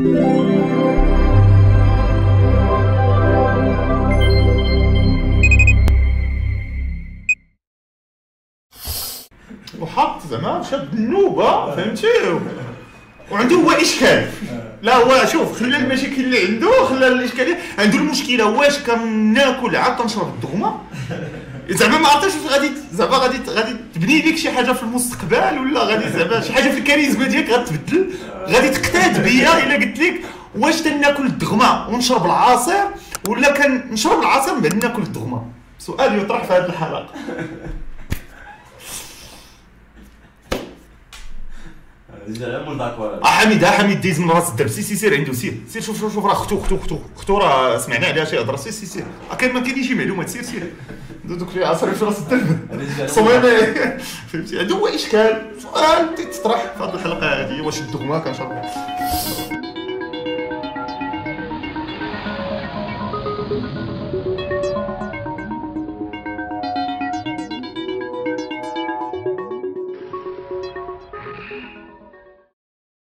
وحط زعما شاد النوبة فهمتي؟ وعنده هو إشكال. لا هو شوف خلى المشاكل اللي عنده خلى الإشكالية. عنده المشكلة واش كناكل عاد تنشرب الدغمة؟ زعما ما عرفتش واش غادي زعما غادي غادي تبني لك شي حاجة في المستقبل ولا غادي زعما شي حاجة في الكاريزما ديالك غتبدل؟ غادي تقتاد بيا إلا قلت لك واش تناكل الدغمة ونشرب العصير ولا كنشرب العصير من بعد ناكل الدغمة؟ سؤال يطرح في هذه الحلقة. حميد ها حميد ديز من راس الدرب سي سي سير عنده سير. سير شوف شوف شوف راه اختو اختو اختو اختو راه سمعنا عليها شي هضرة. سير سير سير. آه، كاين ما كاينين شي معلومات. سير سير. دوك اللي عصري في راس الدرب صميمي فهمتي؟ هذا هو إشكال. سؤال تطرح في هذه الحلقة هذه واش الدغمة؟ كنشرب